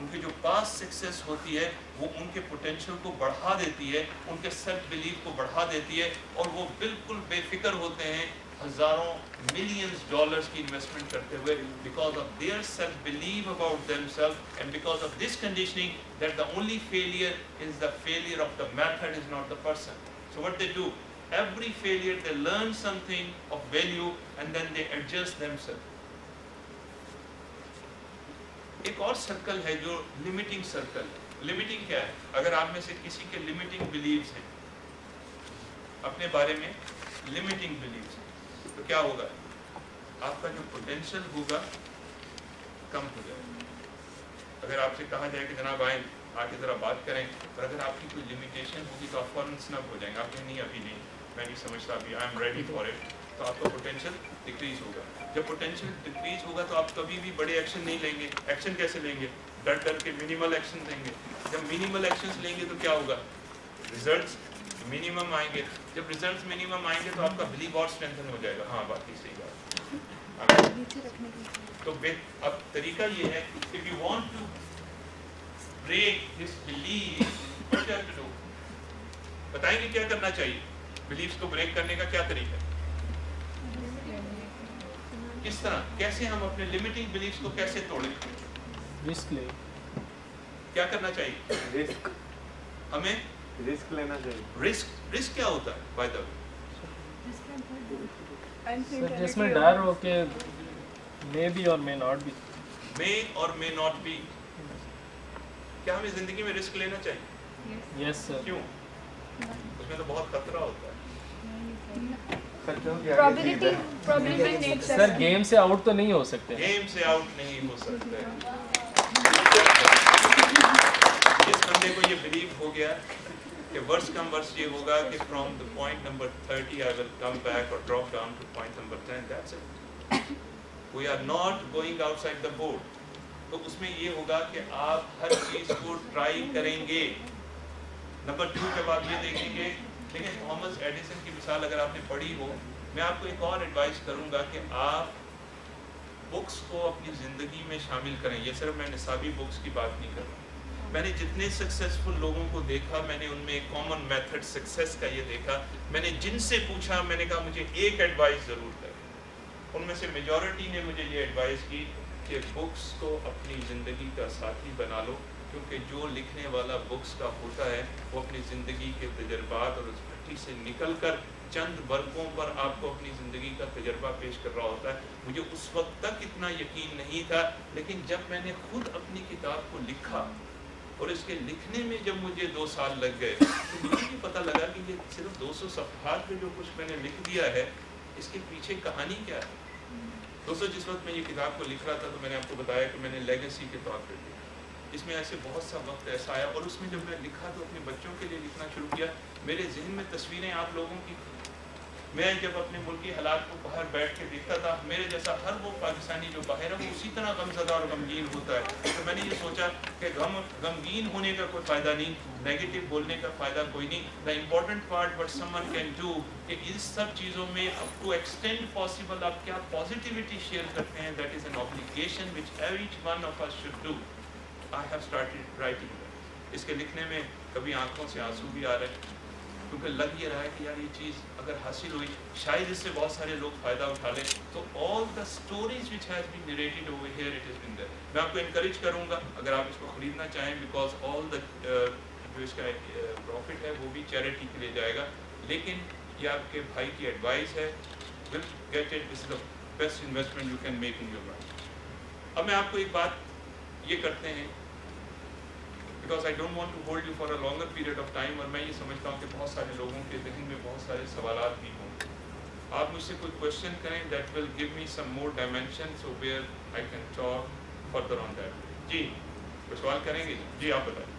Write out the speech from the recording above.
उनकी जो पास सक्सेस होती है, वो उनके पोटेंशियल को बढ़ा देती है, उनके सेल्फ बिलीव को बढ़ा देती है और वो बिल्कुल बेफिक्र होते हैं हज़ारों मिलियंस डॉलर्स की इन्वेस्टमेंट करते हुए because of their self believe about themselves and because of this conditioning that the only failure is the failure of the method is not the person so what they do every failure, they learn something of value and then they adjust themselves. एक और circle है जो limiting circle limiting क्या है? अगर आप में से किसी के लिमिटिंग बिलीव्स हैं, अपने बारे में लिमिटिंग बिलीव्स हैं तो क्या होगा? आपका जो पोटेंशियल होगा, कम हो जाएगा। अगर आपसे कहा जाए कि जनाब आए, आके ज़रा बात करें और अगर आपकी कोई लिमिटेशन होगी तो आप फ़ौरन स्नब हो जाएँगे। आप नहीं, अभी नहीं। मैं नहीं समझता, अभी I am ready for it तो आपका पोटेंशियल डिक्रीज होगा। जब पोटेंशियल डिक्रीज होगा तो आप कभी भी बड़े एक्शन नहीं लेंगे। एक्शन कैसे लेंगे? डर डर के मिनिमल एक्शन लेंगे। जब मिनिमल एक्शन लेंगे तो क्या होगा? रिज़ल्ट मिनिमम आएँगे। जब रिज़ल्ट मिनिमम आएँगे तो आपका बिलीव और स्ट्रेंथन हो जाएगा। हाँ बात ही सही बात तो अब तरीका ये है if you want to break this believe what you have to do बताएँगे क्या करना चाहिए? बिलीव्स को ब्रेक करने का क्या तरीका किस तरह? कैसे हम अपने लिमिटिंग बिलीव्स को कैसे तोड़ें? रिस्क ले। क्या करना चाहिए? रिस्क हमें? रिस्क लेना चाहिए। रिस्क रिस्क क्या होता है बाय द सर जिसमें डर हो के मे बी और मे नॉट बी मे और मे नॉट बी क्या हमें ज़िंदगी में रिस्क लेना चाहिए? यस सर क्यों उसमें तो बहुत खतरा होता है प्रोबेबिलिटी प्रोबेबिलिटी सर गेम से आउट तो नहीं हो सकते। गेम से आउट नहीं हो सकते। जिस बंदे को ये बिलीव हो गया कि वर्ष कम वर्ष ये होगा कि from the point number 30 I will come back और drop down to point number 10 that's it we are not going outside the board तो उसमें ये होगा कि आप हर चीज़ को ट्राई करेंगे। नंबर टू जब आप ये देखेंगे लेकिन थॉमस एडिसन की मिसाल अगर आपने पढ़ी हो, मैं आपको एक और एडवाइस करूँगा कि आप बुक्स को अपनी ज़िंदगी में शामिल करें। ये सिर्फ़ मैं निसाबी बुक्स की बात नहीं कर रहा मैंने जितने सक्सेसफुल लोगों को देखा, मैंने उनमें कॉमन मेथड सक्सेस का ये देखा। मैंने जिनसे पूछा, मैंने कहा, मुझे एक एडवाइस ज़रूर करें उनमें से मेजॉरिटी ने मुझे ये एडवाइस की कि बुक्स को अपनी ज़िंदगी का साथी बना लो। क्योंकि जो लिखने वाला बुक्स का होता है वो अपनी ज़िंदगी के तजर्बात और उस भट्टी से निकल कर चंद वर्गों पर आपको अपनी ज़िंदगी का तजर्बा पेश कर रहा होता है। मुझे उस वक्त तक इतना यकीन नहीं था लेकिन जब मैंने खुद अपनी किताब को लिखा और इसके लिखने में जब मुझे दो साल लग गए तो मुझे भी पता लगा कि ये सिर्फ़ 200 सफ़हात में जो कुछ मैंने लिख दिया है इसके पीछे कहानी क्या है? दोस्तों जिस वक्त मैं ये किताब को लिख रहा था तो मैंने आपको बताया कि मैंने लेगेसी के तौर पर लिखा। इसमें ऐसे बहुत सा वक्त ऐसा आया और उसमें जब मैं लिखा तो अपने बच्चों के लिए लिखना शुरू किया, मेरे जहन में तस्वीरें आप लोगों की मैं जब अपने मुल्क हालात को बाहर बैठ के देखता था, मेरे जैसा हर वो पाकिस्तानी जो बाहर है, वो उसी तरह गमजदा और गमगीन होता है। तो मैंने ये सोचा कि गम, गमगीन होने का कोई फ़ायदा नहीं नेगेटिव बोलने का फ़ायदा कोई नहीं। The important part but someone can do कि इन सब चीज़ों में अप टू एक्सटेंड पॉसिबल आप क्या पॉजिटिविटी शेयर करते हैं that is an obligation which every one of us should do I have started writing इसके लिखने में कभी आँखों से आँसू भी आ रहे हैं क्योंकि लग ये रहा है कि यार ये चीज़ अगर हासिल हुई शायद इससे बहुत सारे लोग फ़ायदा उठा लें। तो all the stories which has been narrated over here it is been there मैं आपको इनकरेज करूँगा अगर आप इसको ख़रीदना चाहें बिकॉज़ ऑल द जो इसका प्रॉफिट uh, है वो भी चैरिटी के लिए जाएगा। लेकिन ये आपके भाई की एडवाइस है will get it this the best investment you can make in your life अब मैं आपको एक बात ये करते हैं। Because I don't want to hold you for a longer period of time और मैं ये समझता हूँ कि बहुत सारे लोगों के जहन में बहुत सारे सवाल भी हों। आप मुझसे कोई क्वेश्चन करें that will give me some more dimension so where I can talk further on that जी कुछ सवाल करेंगे? जी, आप बताएँ